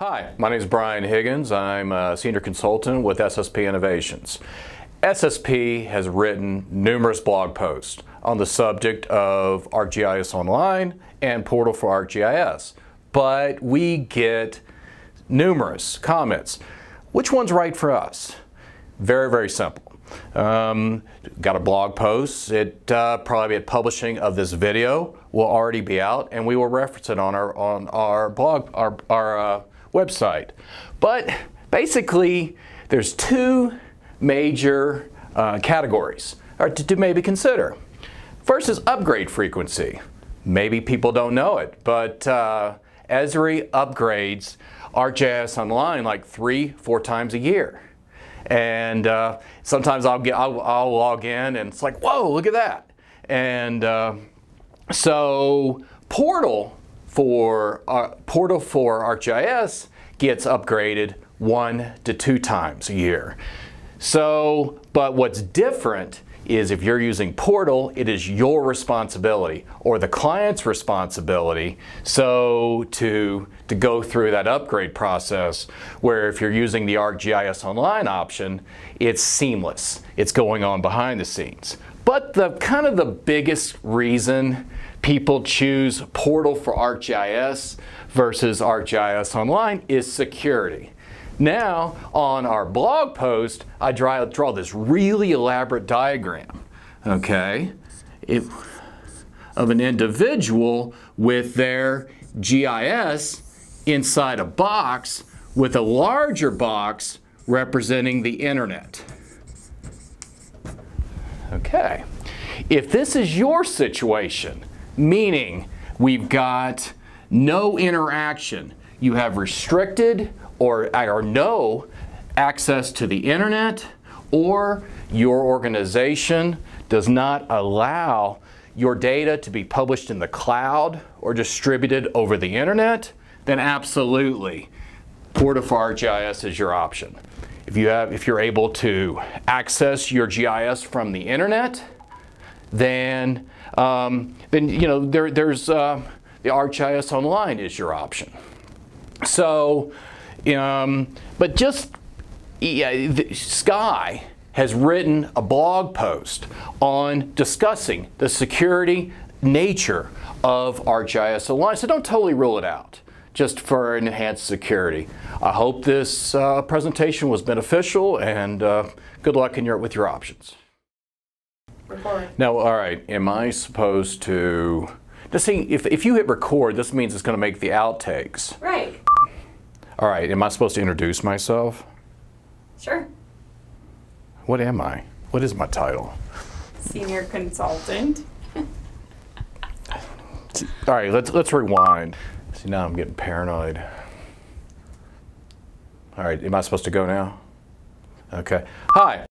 Hi, my name is Brian Higgins. I'm a senior consultant with SSP Innovations. SSP has written numerous blog posts on the subject of ArcGIS Online and Portal for ArcGIS, but we get numerous comments. Which one's right for us? Very, very simple. Um, got a blog post. It uh, probably at publishing of this video will already be out, and we will reference it on our on our blog our our uh, website. But basically, there's two major uh, categories or to, to maybe consider. First is upgrade frequency. Maybe people don't know it, but uh, Esri upgrades ArcGIS Online like three, four times a year. And uh, sometimes I'll, get, I'll, I'll, log in and it's like, whoa, look at that. And uh, so Portal for uh, Portal for ArcGIS gets upgraded one to two times a year. So, but what's different is if you're using Portal, it is your responsibility or the client's responsibility. So to, to go through that upgrade process, where if you're using the ArcGIS Online option, it's seamless. It's going on behind the scenes. But the kind of the biggest reason people choose Portal for ArcGIS versus ArcGIS Online is security. Now, on our blog post, I draw, draw this really elaborate diagram, okay, it, of an individual with their GIS inside a box with a larger box representing the internet. Okay. If this is your situation, meaning we've got no interaction, you have restricted or, or no access to the internet, or your organization does not allow your data to be published in the cloud or distributed over the internet, then absolutely Portal for ArcGIS is your option. If, you have, if you're able to access your GIS from the internet, then, um, then you know, there, there's uh, the ArcGIS Online is your option. So, um, but just yeah, Sky has written a blog post on discussing the security nature of ArcGIS Online. So don't totally rule it out just for enhanced security. I hope this uh, presentation was beneficial and uh, good luck in your, with your options. Record. Now, all right, am I supposed to, just see, if, if you hit record, this means it's going to make the outtakes. Right. All right, am I supposed to introduce myself? Sure. What am I? What is my title? Senior consultant. All right, let's, let's rewind. See, now I'm getting paranoid. All right, am I supposed to go now? Okay. Hi,